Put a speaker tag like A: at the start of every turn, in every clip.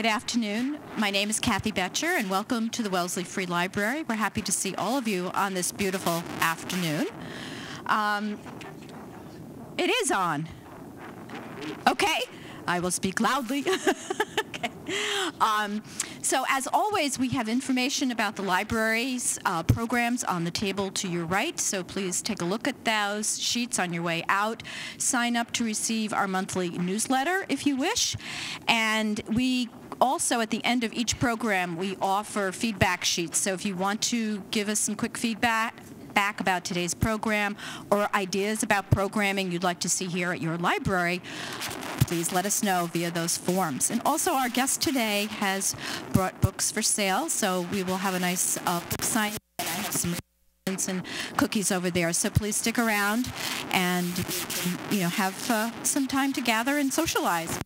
A: good afternoon. My name is Kathy Betcher, and welcome to the Wellesley Free Library. We're happy to see all of you on this beautiful afternoon. Um, it is on. Okay, I will speak loudly. okay. Um, so, as always, we have information about the library's uh, programs on the table to your right. So, please take a look at those sheets on your way out. Sign up to receive our monthly newsletter if you wish. And we also, at the end of each program, we offer feedback sheets. So, if you want to give us some quick feedback, back about today's program or ideas about programming you'd like to see here at your library, please let us know via those forms. And also, our guest today has brought books for sale, so we will have a nice uh, book signing. I have some and cookies over there. So please stick around and you know have uh, some time to gather and socialize.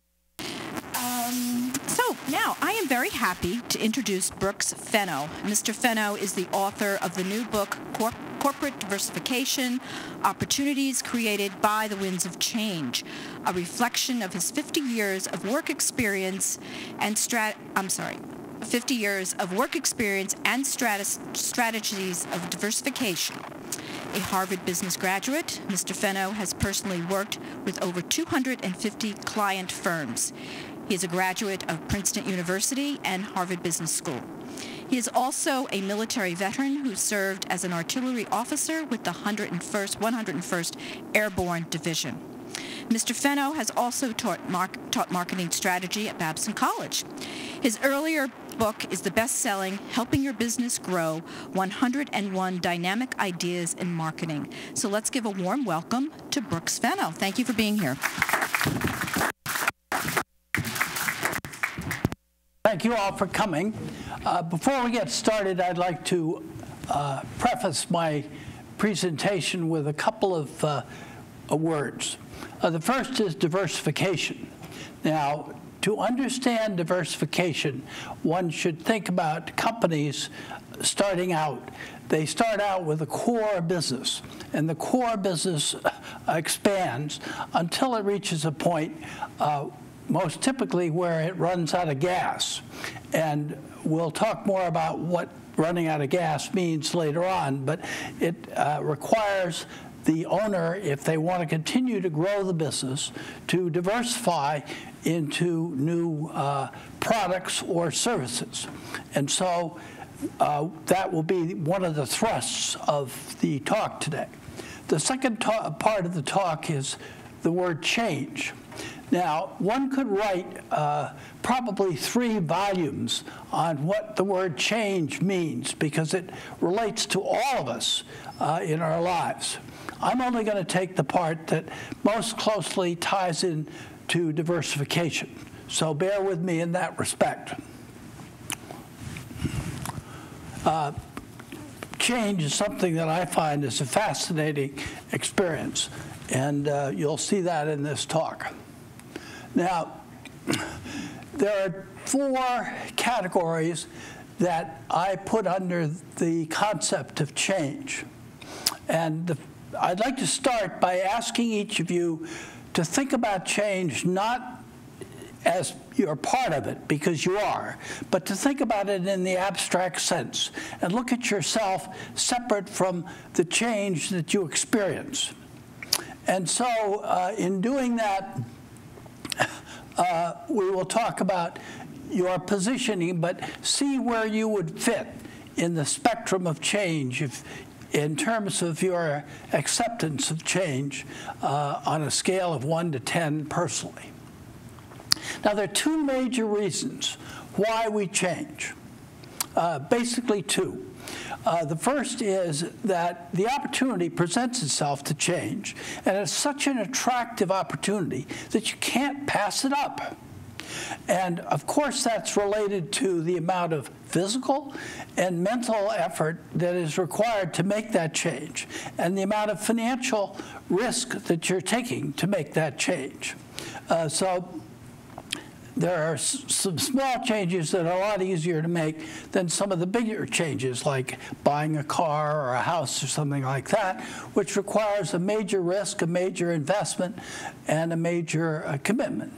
A: Now I am very happy to introduce Brooks Fenno. Mr. Fenno is the author of the new book Cor Corporate Diversification: Opportunities Created by the Winds of Change, a reflection of his 50 years of work experience and strat. I'm sorry. 50 years of work experience and strategies of diversification. A Harvard Business graduate, Mr. Fenno has personally worked with over 250 client firms. He is a graduate of Princeton University and Harvard Business School. He is also a military veteran who served as an artillery officer with the 101st, 101st Airborne Division. Mr. Fenno has also taught, mark, taught marketing strategy at Babson College. His earlier book is the best-selling Helping Your Business Grow 101 Dynamic Ideas in Marketing. So let's give a warm welcome to Brooks Fenno. Thank you for being here.
B: Thank you all for coming. Uh, before we get started, I'd like to uh, preface my presentation with a couple of uh, words. Uh, the first is diversification. Now, to understand diversification, one should think about companies starting out. They start out with a core business, and the core business expands until it reaches a point uh, most typically where it runs out of gas. And we'll talk more about what running out of gas means later on, but it uh, requires the owner, if they want to continue to grow the business, to diversify into new uh, products or services. And so uh, that will be one of the thrusts of the talk today. The second part of the talk is the word change. Now, one could write uh, probably three volumes on what the word change means because it relates to all of us uh, in our lives. I'm only going to take the part that most closely ties in to diversification. So bear with me in that respect. Uh, change is something that I find is a fascinating experience, and uh, you'll see that in this talk. Now, there are four categories that I put under the concept of change. And the, I'd like to start by asking each of you to think about change not as you're part of it, because you are, but to think about it in the abstract sense and look at yourself separate from the change that you experience. And so uh, in doing that, uh, we will talk about your positioning, but see where you would fit in the spectrum of change if, in terms of your acceptance of change uh, on a scale of 1 to 10 personally. Now, there are two major reasons why we change, uh, basically two. Uh, the first is that the opportunity presents itself to change, and it's such an attractive opportunity that you can't pass it up. And of course, that's related to the amount of physical and mental effort that is required to make that change, and the amount of financial risk that you're taking to make that change. Uh, so there are some small changes that are a lot easier to make than some of the bigger changes, like buying a car or a house or something like that, which requires a major risk, a major investment, and a major uh, commitment.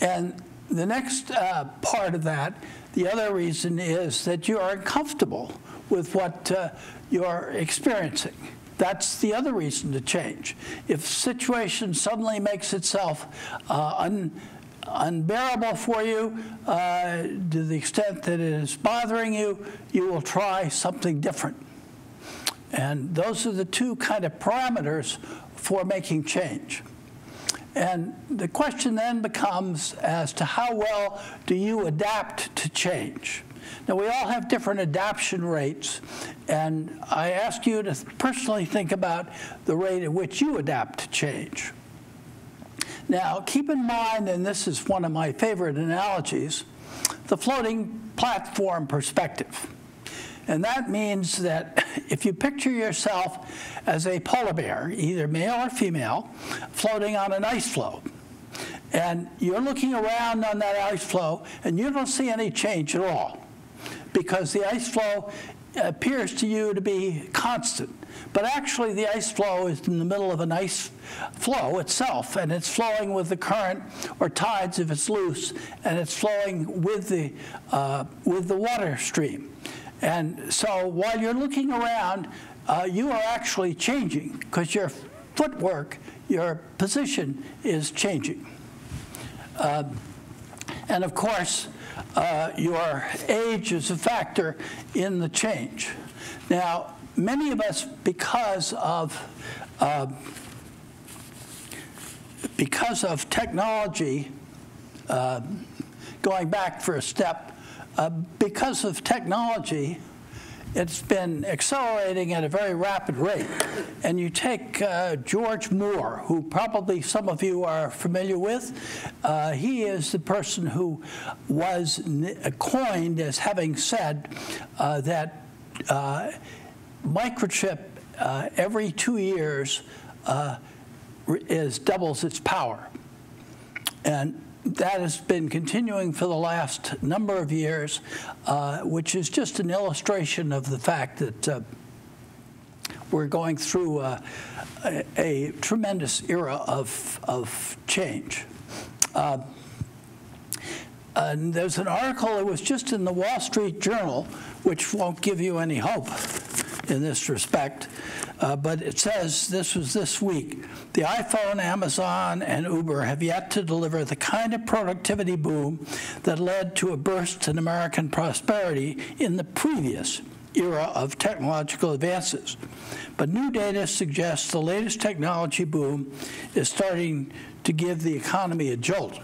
B: And the next uh, part of that, the other reason is that you are uncomfortable with what uh, you're experiencing. That's the other reason to change. If situation suddenly makes itself uh, un, unbearable for you uh, to the extent that it is bothering you, you will try something different. And those are the two kind of parameters for making change. And the question then becomes as to how well do you adapt to change? Now, we all have different adaptation rates, and I ask you to personally think about the rate at which you adapt to change. Now, keep in mind, and this is one of my favorite analogies, the floating platform perspective. And that means that if you picture yourself as a polar bear, either male or female, floating on an ice floe, and you're looking around on that ice floe and you don't see any change at all because the ice floe appears to you to be constant. But actually, the ice floe is in the middle of an ice flow itself, and it's flowing with the current or tides if it's loose, and it's flowing with the, uh, with the water stream. And so while you're looking around, uh, you are actually changing because your footwork, your position is changing. Uh, and of course, uh, your age is a factor in the change. Now, many of us, because of uh, because of technology, uh, going back for a step, uh, because of technology, it's been accelerating at a very rapid rate. And you take uh, George Moore, who probably some of you are familiar with. Uh, he is the person who was coined as having said uh, that uh, microchip uh, every two years uh, is doubles its power. And that has been continuing for the last number of years, uh, which is just an illustration of the fact that uh, we're going through uh, a, a, tremendous era of, of change. Uh, and there's an article that was just in the Wall Street Journal, which won't give you any hope in this respect, uh, but it says this was this week. The iPhone, Amazon, and Uber have yet to deliver the kind of productivity boom that led to a burst in American prosperity in the previous era of technological advances. But new data suggests the latest technology boom is starting to give the economy a jolt.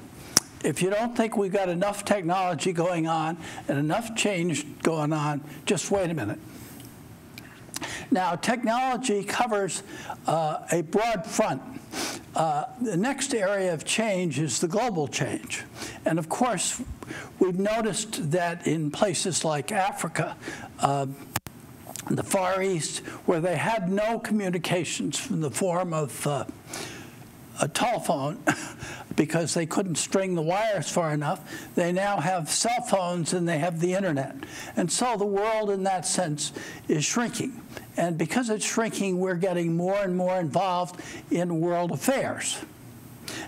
B: If you don't think we've got enough technology going on and enough change going on, just wait a minute. Now, technology covers uh, a broad front. Uh, the next area of change is the global change. And of course, we've noticed that in places like Africa, uh, the Far East, where they had no communications from the form of uh, a telephone because they couldn't string the wires far enough. They now have cell phones and they have the internet. And so the world in that sense is shrinking. And because it's shrinking, we're getting more and more involved in world affairs.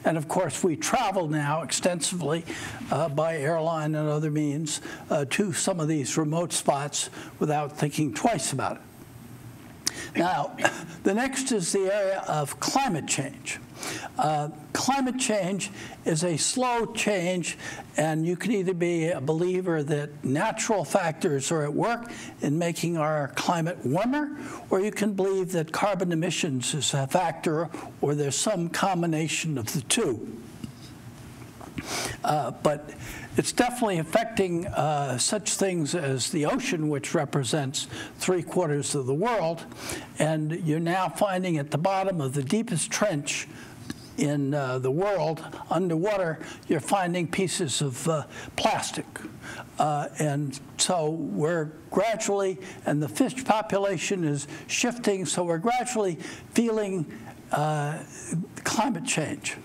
B: And of course, we travel now extensively uh, by airline and other means uh, to some of these remote spots without thinking twice about it. Now, the next is the area of climate change. Uh, climate change is a slow change, and you can either be a believer that natural factors are at work in making our climate warmer, or you can believe that carbon emissions is a factor, or there's some combination of the two. Uh, but it's definitely affecting uh, such things as the ocean, which represents three quarters of the world. And you're now finding at the bottom of the deepest trench in uh, the world underwater, you're finding pieces of uh, plastic. Uh, and so we're gradually, and the fish population is shifting, so we're gradually feeling uh, climate change.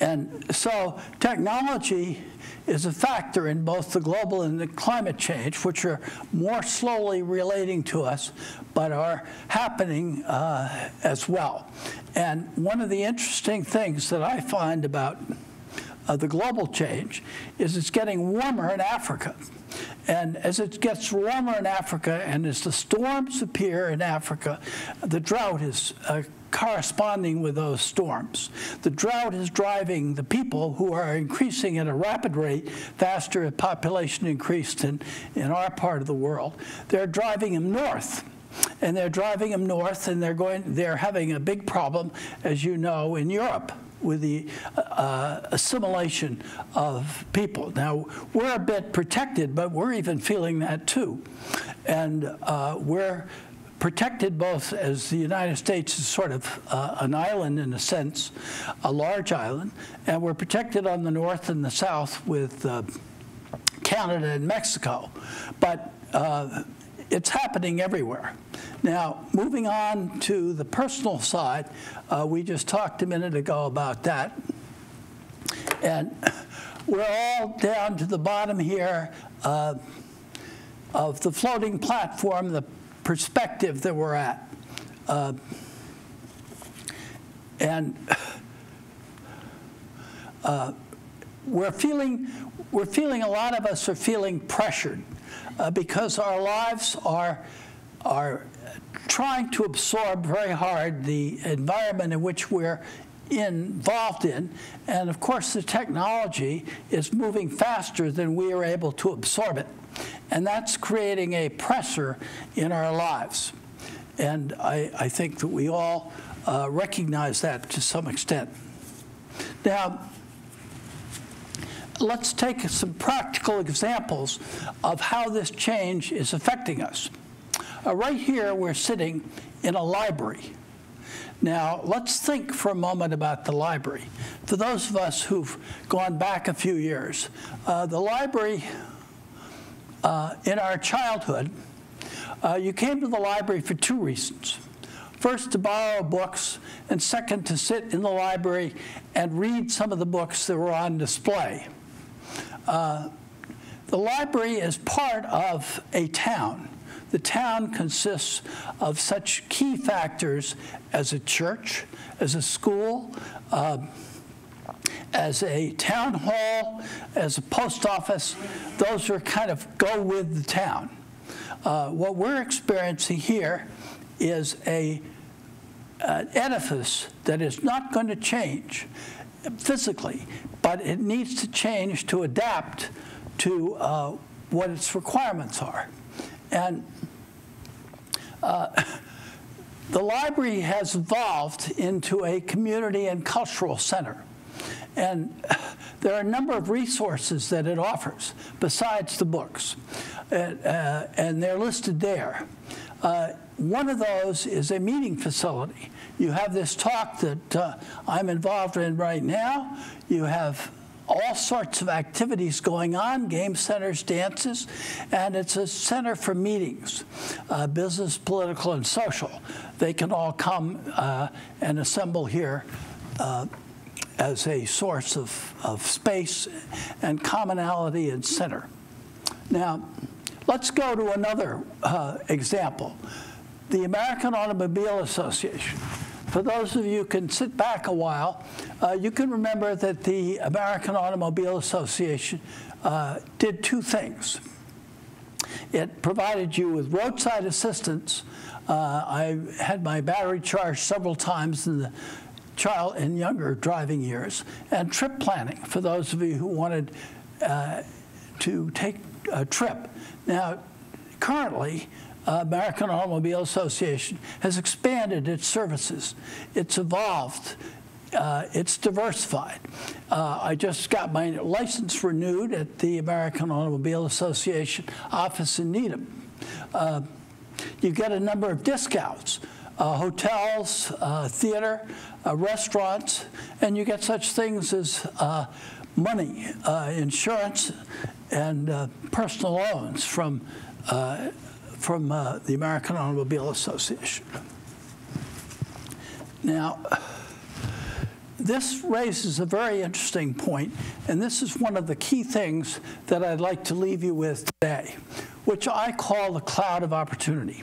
B: And so technology is a factor in both the global and the climate change, which are more slowly relating to us, but are happening uh, as well. And one of the interesting things that I find about of the global change is it's getting warmer in Africa. And as it gets warmer in Africa and as the storms appear in Africa, the drought is uh, corresponding with those storms. The drought is driving the people who are increasing at a rapid rate, faster as population increased in, in our part of the world. They're driving them north and they're driving them north, and they're going. They're having a big problem, as you know, in Europe with the uh, assimilation of people. Now, we're a bit protected, but we're even feeling that too. And uh, we're protected both as the United States is sort of uh, an island in a sense, a large island, and we're protected on the north and the south with uh, Canada and Mexico. But uh, it's happening everywhere. Now, moving on to the personal side, uh, we just talked a minute ago about that. And we're all down to the bottom here uh, of the floating platform, the perspective that we're at. Uh, and uh, we're feeling, we're feeling, a lot of us are feeling pressured uh, because our lives are, are trying to absorb very hard the environment in which we're involved in. And of course, the technology is moving faster than we are able to absorb it. And that's creating a pressure in our lives. And I, I think that we all uh, recognize that to some extent. Now, let's take some practical examples of how this change is affecting us. Uh, right here, we're sitting in a library. Now, let's think for a moment about the library. For those of us who've gone back a few years, uh, the library uh, in our childhood, uh, you came to the library for two reasons. First, to borrow books, and second, to sit in the library and read some of the books that were on display. Uh, the library is part of a town. The town consists of such key factors as a church, as a school, uh, as a town hall, as a post office. Those are kind of go with the town. Uh, what we're experiencing here is a, an edifice that is not going to change physically, but it needs to change to adapt to uh, what its requirements are. And uh, the library has evolved into a community and cultural center. And there are a number of resources that it offers besides the books, uh, uh, and they're listed there. Uh, one of those is a meeting facility. You have this talk that uh, I'm involved in right now. You have all sorts of activities going on, game centers, dances, and it's a center for meetings, uh, business, political, and social. They can all come uh, and assemble here uh, as a source of, of space and commonality and center. Now, let's go to another uh, example. The American Automobile Association. For those of you who can sit back a while, uh, you can remember that the American Automobile Association uh, did two things. It provided you with roadside assistance. Uh, I had my battery charged several times in the child and younger driving years, and trip planning for those of you who wanted uh, to take a trip. Now, currently, American Automobile Association has expanded its services. It's evolved. Uh, it's diversified. Uh, I just got my license renewed at the American Automobile Association office in Needham. Uh, you get a number of discounts. Uh, hotels, uh, theater, uh, restaurants, and you get such things as money, insurance, and personal loans from from uh, the American Automobile Association. Now, this raises a very interesting point, and this is one of the key things that I'd like to leave you with today, which I call the cloud of opportunity.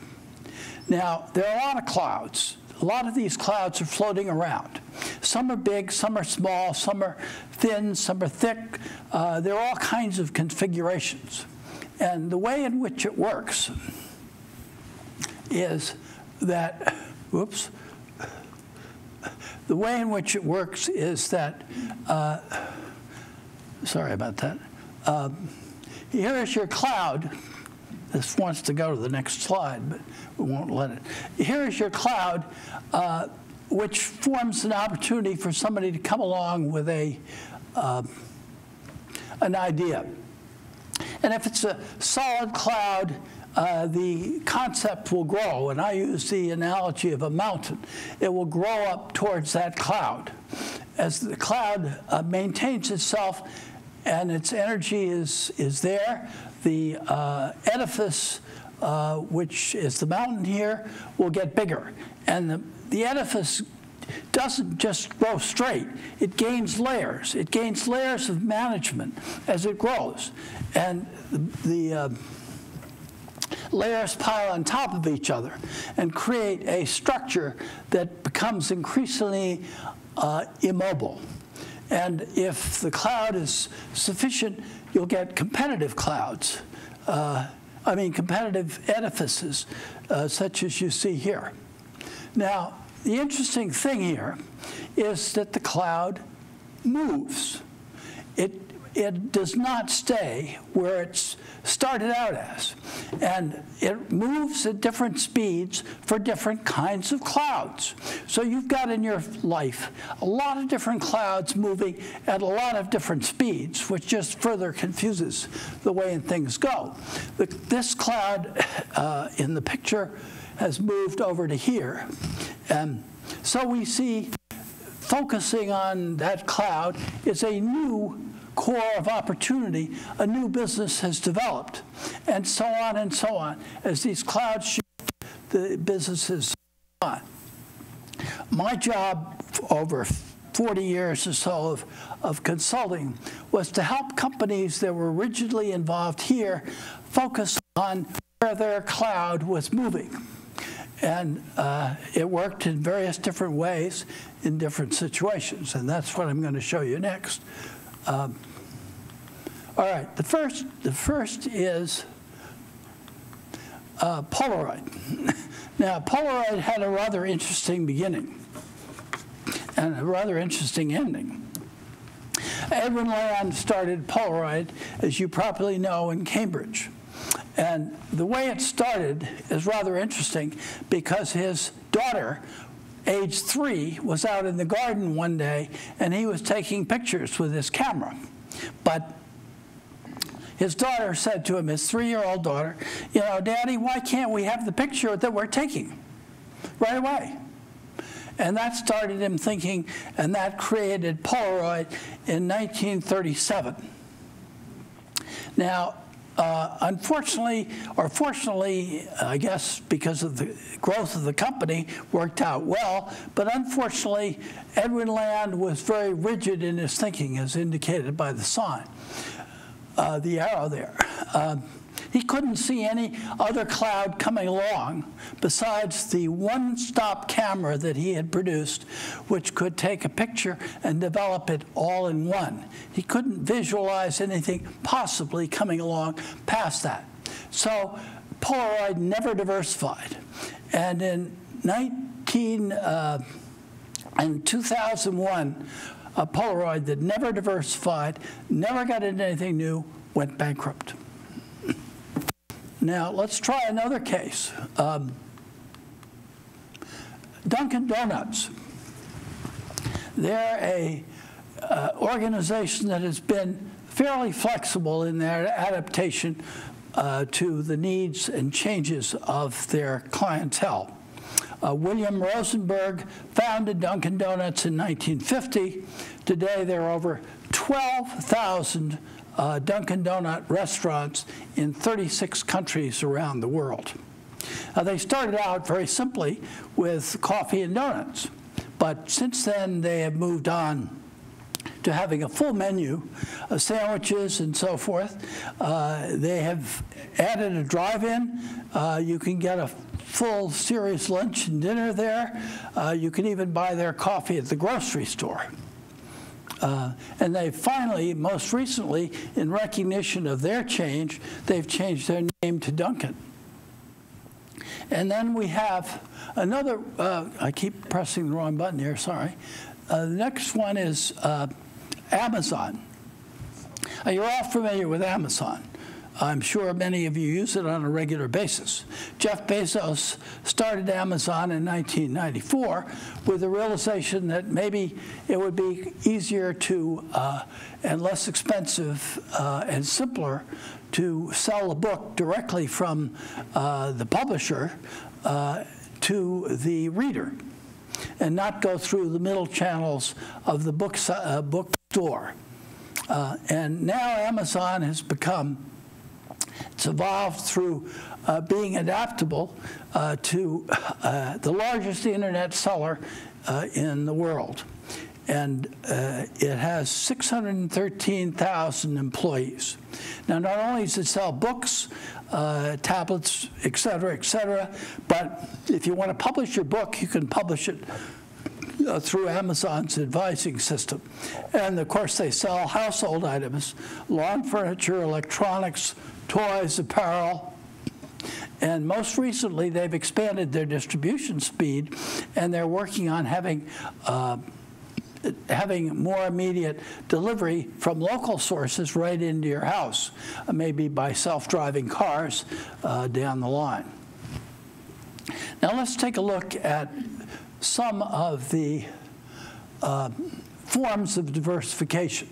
B: Now, there are a lot of clouds. A lot of these clouds are floating around. Some are big, some are small, some are thin, some are thick. Uh, there are all kinds of configurations. And the way in which it works is that, whoops, the way in which it works is that, uh, sorry about that. Uh, here is your cloud. This wants to go to the next slide, but we won't let it. Here is your cloud, uh, which forms an opportunity for somebody to come along with a uh, an idea. And if it's a solid cloud, uh, the concept will grow. And I use the analogy of a mountain. It will grow up towards that cloud. As the cloud uh, maintains itself and its energy is, is there, the uh, edifice, uh, which is the mountain here, will get bigger. And the, the edifice doesn't just grow straight. It gains layers. It gains layers of management as it grows. And the, the uh, layers pile on top of each other and create a structure that becomes increasingly uh, immobile. And if the cloud is sufficient, you'll get competitive clouds. Uh, I mean, competitive edifices, uh, such as you see here. Now, the interesting thing here is that the cloud moves. It, it does not stay where it's started out as. And it moves at different speeds for different kinds of clouds. So you've got in your life a lot of different clouds moving at a lot of different speeds, which just further confuses the way things go. The, this cloud uh, in the picture has moved over to here. And so we see focusing on that cloud is a new core of opportunity, a new business has developed, and so on and so on. As these clouds shift, the businesses on. My job over 40 years or so of, of consulting was to help companies that were rigidly involved here focus on where their cloud was moving. And uh, it worked in various different ways in different situations, and that's what I'm going to show you next. Um, all right, the first, the first is uh, Polaroid. now, Polaroid had a rather interesting beginning and a rather interesting ending. Edwin Land started Polaroid, as you probably know, in Cambridge. And the way it started is rather interesting because his daughter age three, was out in the garden one day and he was taking pictures with his camera. But his daughter said to him, his three-year-old daughter, you know, Daddy, why can't we have the picture that we're taking right away? And that started him thinking, and that created Polaroid in 1937. Now, uh, unfortunately, or fortunately, I guess because of the growth of the company, worked out well. But unfortunately, Edwin Land was very rigid in his thinking, as indicated by the sign, uh, the arrow there. Uh, he couldn't see any other cloud coming along besides the one-stop camera that he had produced, which could take a picture and develop it all in one. He couldn't visualize anything possibly coming along past that. So Polaroid never diversified. And in 19, uh, in 2001, a Polaroid that never diversified, never got into anything new, went bankrupt. Now, let's try another case. Um, Dunkin' Donuts. They're a uh, organization that has been fairly flexible in their adaptation uh, to the needs and changes of their clientele. Uh, William Rosenberg founded Dunkin' Donuts in 1950. Today, there are over 12,000 uh, Dunkin' Donut restaurants in 36 countries around the world. Uh, they started out very simply with coffee and donuts, but since then they have moved on to having a full menu of sandwiches and so forth. Uh, they have added a drive-in. Uh, you can get a full serious lunch and dinner there. Uh, you can even buy their coffee at the grocery store. Uh, and they finally, most recently, in recognition of their change, they've changed their name to Dunkin'. And then we have another, uh, I keep pressing the wrong button here, sorry. Uh, the next one is uh, Amazon. You're all familiar with Amazon. I'm sure many of you use it on a regular basis. Jeff Bezos started Amazon in 1994 with the realization that maybe it would be easier to uh, and less expensive uh, and simpler to sell a book directly from uh, the publisher uh, to the reader and not go through the middle channels of the book, uh, bookstore. Uh, and now Amazon has become it's evolved through uh, being adaptable uh, to uh, the largest internet seller uh, in the world. And uh, it has 613,000 employees. Now, not only does it sell books, tablets, et cetera, et cetera, but if you want to publish your book, you can publish it uh, through Amazon's advising system. And of course, they sell household items, lawn furniture, electronics, toys, apparel. And most recently, they've expanded their distribution speed, and they're working on having uh, having more immediate delivery from local sources right into your house, maybe by self-driving cars uh, down the line. Now let's take a look at some of the uh, forms of diversification.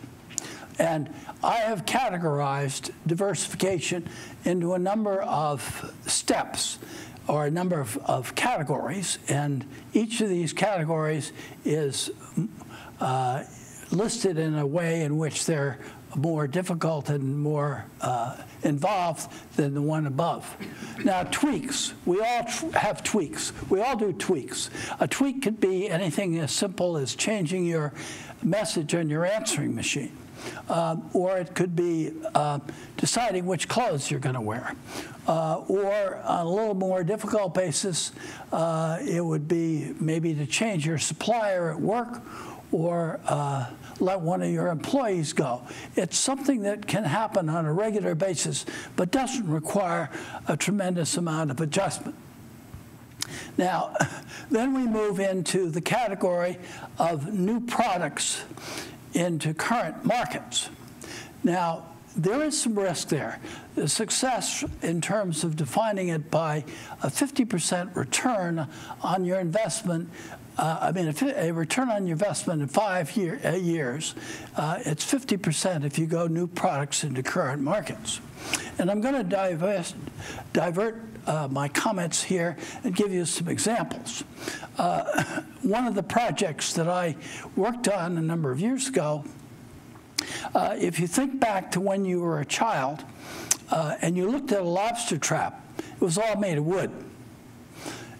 B: And I have categorized diversification into a number of steps or a number of, of categories, and each of these categories is uh, listed in a way in which they're more difficult and more uh, involved than the one above. Now, tweaks. We all have tweaks. We all do tweaks. A tweak could be anything as simple as changing your message on your answering machine. Um, or it could be uh, deciding which clothes you're going to wear. Uh, or on a little more difficult basis, uh, it would be maybe to change your supplier at work or uh, let one of your employees go. It's something that can happen on a regular basis, but doesn't require a tremendous amount of adjustment. Now, then we move into the category of new products into current markets. Now, there is some risk there. The success in terms of defining it by a 50% return on your investment uh, I mean, a, a, return on your investment in five year, uh, years, uh, it's 50% if you go new products into current markets. And I'm going to divest, divert uh, my comments here and give you some examples. Uh, one of the projects that I worked on a number of years ago, uh, if you think back to when you were a child and you looked at a lobster trap, it was all made of wood.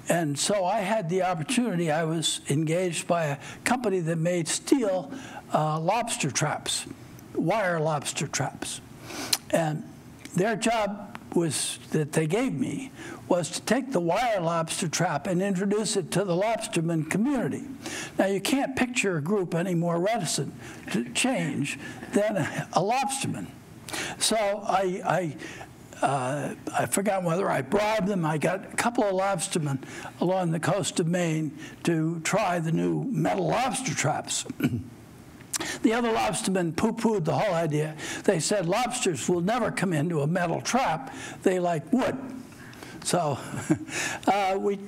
B: And so I had the opportunity, I was engaged by a company that made steel uh, lobster traps, wire lobster traps. And their job was that they gave me was to take the wire lobster trap and introduce it to the lobsterman community. Now you can't picture a group any more reticent to change than a, lobsterman. So I, I uh, I forgot whether I bribed them. I got a couple of lobstermen along the coast of Maine to try the new metal lobster traps. The other lobstermen poo-pooed the whole idea. They said lobsters will never come into a metal trap. They like wood. So uh, we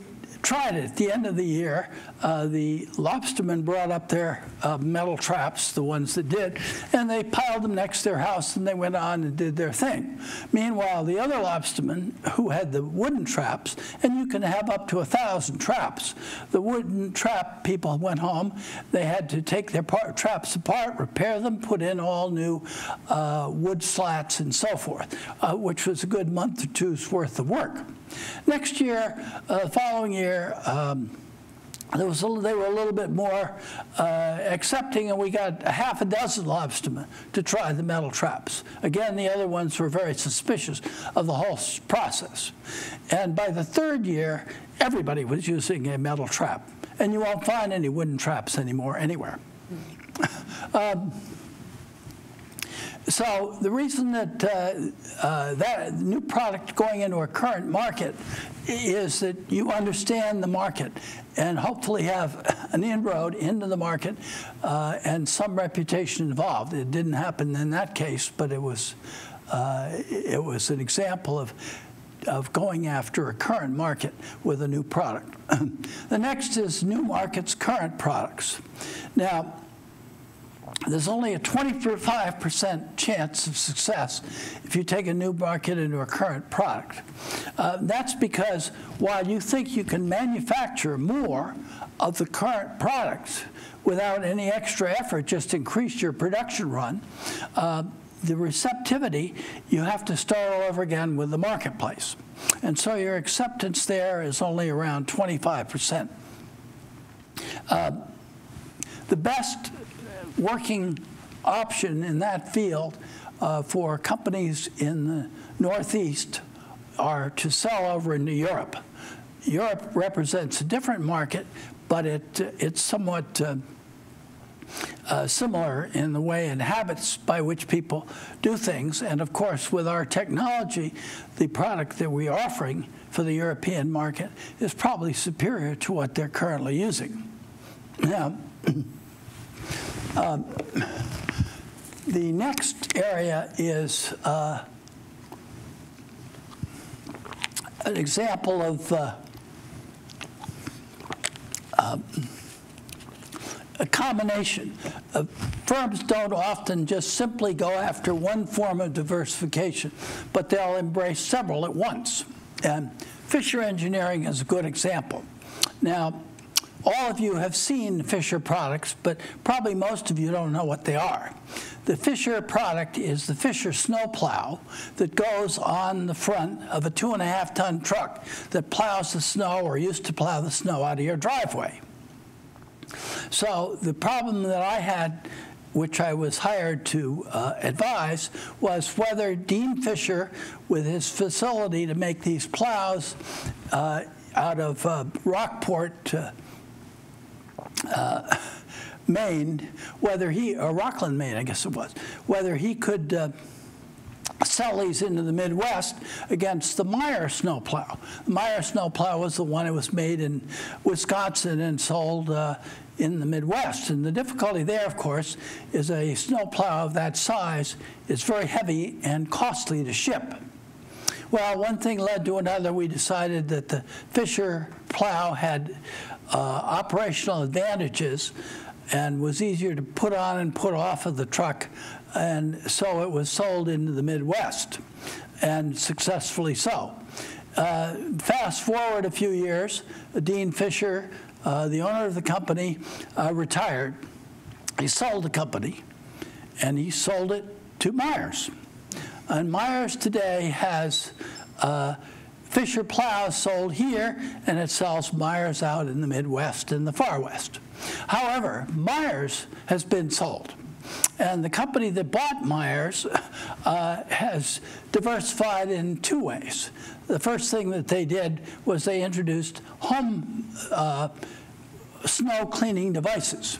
B: tried it. At the end of the year, uh, the lobstermen brought up their uh, metal traps, the ones that did, and they piled them next to their house and they went on and did their thing. Meanwhile, the other lobstermen who had the wooden traps, and you can have up to a thousand traps, the wooden trap people went home. They had to take their traps apart, repair them, put in all new uh, wood slats and so forth, uh, which was a good month or two's worth of work. Next year, uh, the following year, um, there was a, they were a little bit more uh, accepting, and we got a half a dozen lobstermen to try the metal traps. Again, the other ones were very suspicious of the whole process. And by the third year, everybody was using a metal trap, and you won't find any wooden traps anymore anywhere. um, so the reason that uh, uh, that new product going into a current market is that you understand the market and hopefully have an inroad into the market uh, and some reputation involved. It didn't happen in that case, but it was uh, it was an example of of going after a current market with a new product. the next is new markets, current products. Now, there's only a 25% chance of success if you take a new market into a current product. Uh, that's because while you think you can manufacture more of the current products without any extra effort, just increase your production run, uh, the receptivity, you have to start all over again with the marketplace. And so your acceptance there is only around 25%. Uh, the best working option in that field uh, for companies in the Northeast are to sell over into Europe. Europe represents a different market, but it, it's somewhat uh, uh, similar in the way and habits by which people do things. And of course, with our technology, the product that we're offering for the European market is probably superior to what they're currently using. Now, um, the next area is uh, an example of uh, uh, a combination. of firms don't often just simply go after one form of diversification, but they'll embrace several at once. And Fisher Engineering is a good example. Now, all of you have seen Fisher products, but probably most of you don't know what they are. The Fisher product is the Fisher snowplow that goes on the front of a two and a half ton truck that plows the snow or used to plow the snow out of your driveway. So the problem that I had which I was hired to uh, advise, was whether Dean Fisher, with his facility to make these plows uh, out of uh, Rockport, uh, Maine, whether he, or Rockland, Maine, I guess it was, whether he could uh, sell these into the Midwest against the Meyer snowplow. The Meyer snowplow was the one that was made in Wisconsin and sold uh, in the Midwest. And the difficulty there, of course, is a snowplow of that size is very heavy and costly to ship. Well, one thing led to another. We decided that the Fisher plow had uh, operational advantages and was easier to put on and put off of the truck. And so it was sold into the Midwest, and successfully so. Uh, fast forward a few years, Dean Fisher, uh, the owner of the company, uh, retired. He sold the company, and he sold it to Myers. And Myers today has uh, Fisher plows sold here, and it sells Myers out in the Midwest and the Far West. However, Myers has been sold. And the company that bought Myers uh, has diversified in two ways. The first thing that they did was they introduced home uh, snow cleaning devices.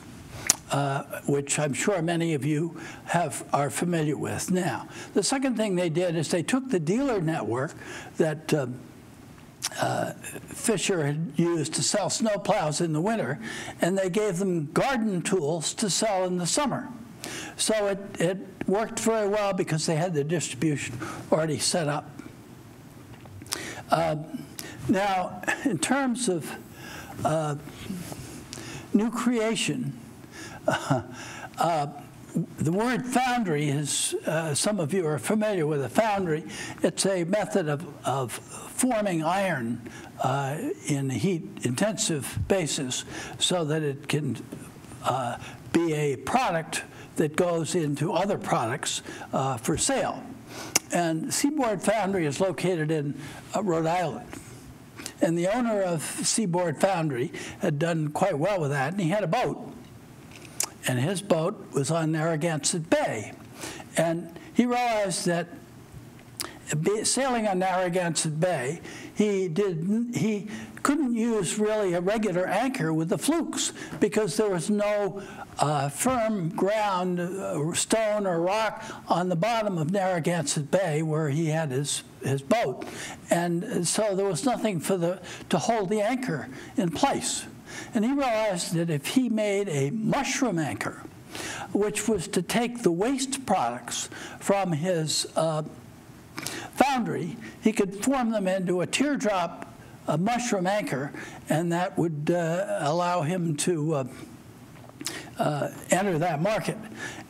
B: Uh, which I'm sure many of you have are familiar with now. The second thing they did is they took the dealer network that uh, uh, Fisher had used to sell snowplows in the winter, and they gave them garden tools to sell in the summer. So it, it worked very well because they had the distribution already set up. Uh, now, in terms of uh, new creation, uh, the word foundry is, uh, some of you are familiar with a foundry. It's a method of, of forming iron uh, in a heat-intensive basis so that it can uh, be a product that goes into other products uh, for sale. And Seaboard Foundry is located in uh, Rhode Island. and the owner of Seaboard Foundry had done quite well with that, and he had a boat. And his boat was on Narragansett Bay. And he realized that sailing on Narragansett Bay, he did he couldn't use really a regular anchor with the flukes because there was no uh, firm ground, uh, stone or rock on the bottom of Narragansett Bay where he had his his boat, and so there was nothing for the to hold the anchor in place. And he realized that if he made a mushroom anchor, which was to take the waste products from his uh, foundry, he could form them into a teardrop a mushroom anchor, and that would uh, allow him to uh, enter that market.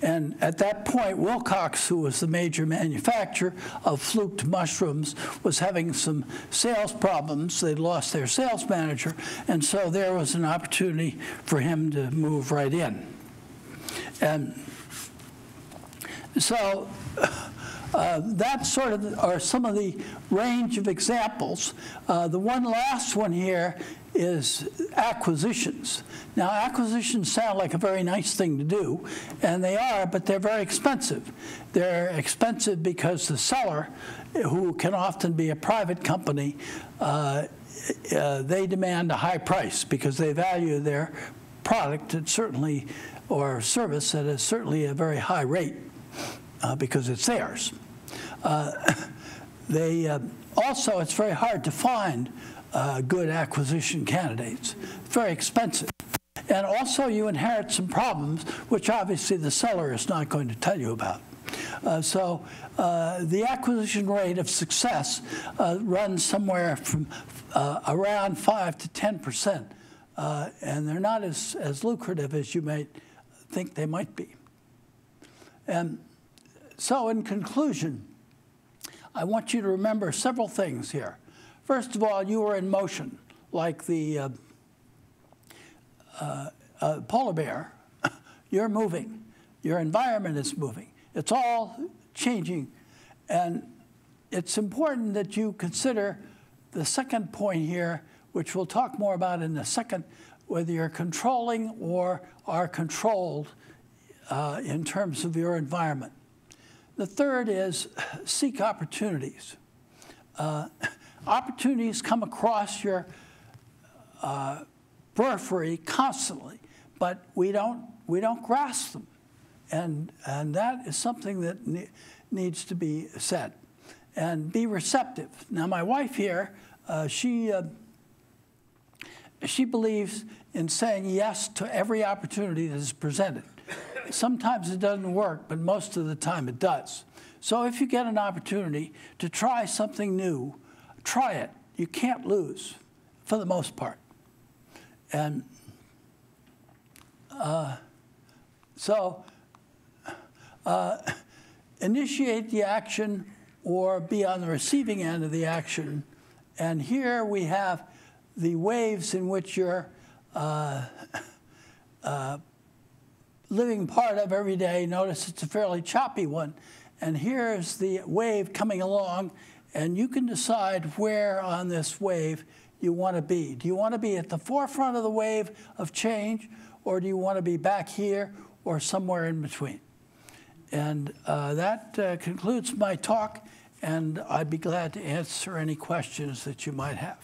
B: And at that point, Wilcox, who was the major manufacturer of fluked mushrooms, was having some sales problems. They'd lost their sales manager, and so there was an opportunity for him to move right in. And so uh, that sort of are some of the range of examples. Uh, the one last one here is acquisitions. Now, acquisitions sound like a very nice thing to do, and they are, but they're very expensive. They're expensive because the seller, who can often be a private company, uh, uh, they demand a high price because they value their product at certainly, or service at a certainly a very high rate uh, because it's theirs. Uh, they uh, also, it's very hard to find uh, good acquisition candidates. It's very expensive. And also, you inherit some problems, which obviously the seller is not going to tell you about. Uh, so uh, the acquisition rate of success uh, runs somewhere from around 5 to 10 percent, and they're not as, as lucrative as you might think they might be. And so in conclusion, I want you to remember several things here. First of all, you are in motion, like the uh, uh, uh, polar bear. You're moving. Your environment is moving. It's all changing. And it's important that you consider the second point here, which we'll talk more about in a second, whether you're controlling or are controlled uh, in terms of your environment. The third is seek opportunities. Uh, opportunities come across your uh, periphery constantly, but we don't, we don't grasp them. And, and that is something that ne needs to be said. And be receptive. Now, my wife here, uh, she, uh, she believes in saying yes to every opportunity that is presented sometimes it doesn't work, but most of the time it does. So if you get an opportunity to try something new, try it. You can't lose for the most part. And uh, so uh, initiate the action or be on the receiving end of the action. And here we have the waves in which you're uh, uh living part of every day. Notice it's a fairly choppy one. And here's the wave coming along, and you can decide where on this wave you want to be. Do you want to be at the forefront of the wave of change, or do you want to be back here or somewhere in between? And uh, that uh, concludes my talk, and I'd be glad to answer any questions that you might have.